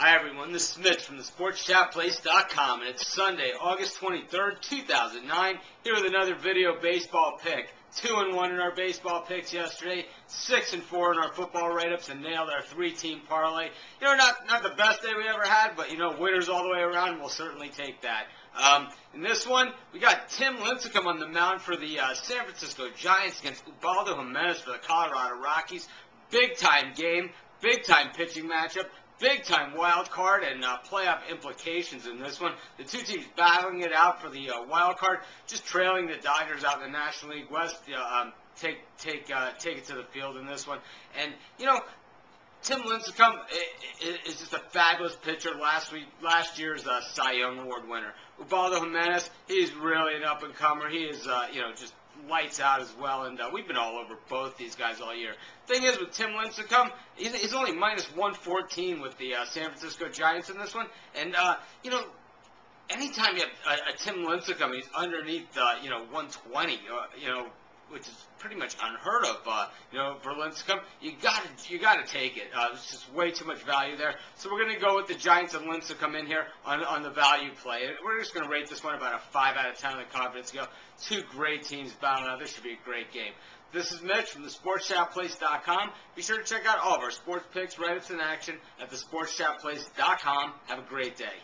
Hi everyone, this is Mitch from the SportsChatPlace.com, and it's Sunday, August 23rd, 2009. Here with another video baseball pick. Two and one in our baseball picks yesterday, six and four in our football write-ups, and nailed our three-team parlay. You know, not not the best day we ever had, but you know, winners all the way around. We'll certainly take that. Um, in this one, we got Tim Lincecum on the mound for the uh, San Francisco Giants against Ubaldo Jimenez for the Colorado Rockies. Big time game, big time pitching matchup big time wild card and uh, playoff implications in this one. The two teams battling it out for the uh, wild card, just trailing the Dodgers out in the National League West. Uh, um, take take uh, take it to the field in this one, and you know. Tim Lincecum is just a fabulous pitcher. Last week, last year's uh, Cy Young Award winner. Ubaldo Jimenez, he's really an up and comer. He is, uh, you know, just lights out as well, and uh, we've been all over both these guys all year. Thing is, with Tim Lincecum, he's, he's only minus 114 with the uh, San Francisco Giants in this one, and uh, you know, anytime you have a, a Tim Lincecum, he's underneath, uh, you know, 120, uh, you know, which is pretty much unheard of, uh, you know, for Lincecum. You got to you got to take it. Uh, there's just way too much value there. So we're going to go with the Giants and come in here on on the value play. We're just going to rate this one about a five out of ten on the confidence scale. Two great teams battling out. This should be a great game. This is Mitch from the SportsChatPlace.com. Be sure to check out all of our sports picks, write-ups, in action at the SportsChatPlace.com. Have a great day.